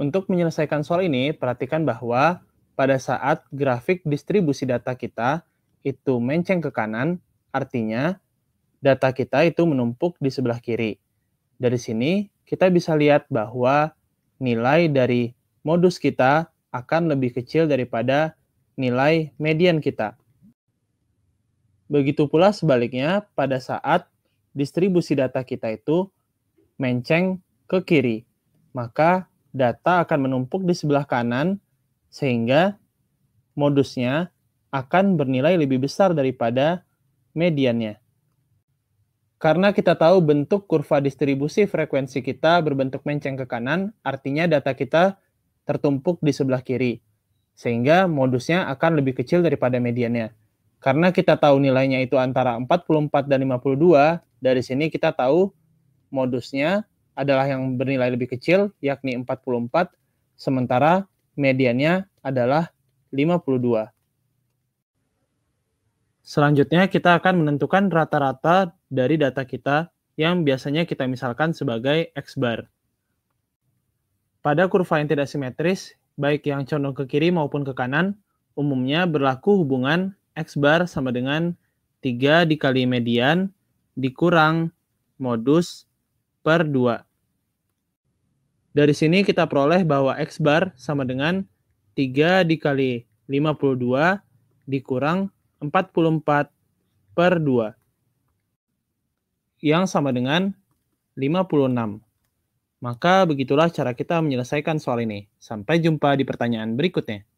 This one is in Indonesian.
Untuk menyelesaikan soal ini, perhatikan bahwa pada saat grafik distribusi data kita itu menceng ke kanan, artinya data kita itu menumpuk di sebelah kiri. Dari sini, kita bisa lihat bahwa nilai dari modus kita akan lebih kecil daripada nilai median kita. Begitu pula sebaliknya pada saat distribusi data kita itu menceng ke kiri, maka data akan menumpuk di sebelah kanan sehingga modusnya akan bernilai lebih besar daripada mediannya. Karena kita tahu bentuk kurva distribusi frekuensi kita berbentuk menceng ke kanan, artinya data kita tertumpuk di sebelah kiri. Sehingga modusnya akan lebih kecil daripada mediannya. Karena kita tahu nilainya itu antara 44 dan 52, dari sini kita tahu modusnya adalah yang bernilai lebih kecil, yakni 44, sementara mediannya adalah 52. Selanjutnya kita akan menentukan rata-rata dari data kita yang biasanya kita misalkan sebagai X bar. Pada kurva yang tidak simetris, baik yang condong ke kiri maupun ke kanan, umumnya berlaku hubungan X bar sama dengan 3 dikali median dikurang modus per 2. Dari sini kita peroleh bahwa X bar sama dengan 3 dikali 52 dikurang 44 per 2. Yang sama dengan 56. Maka begitulah cara kita menyelesaikan soal ini. Sampai jumpa di pertanyaan berikutnya.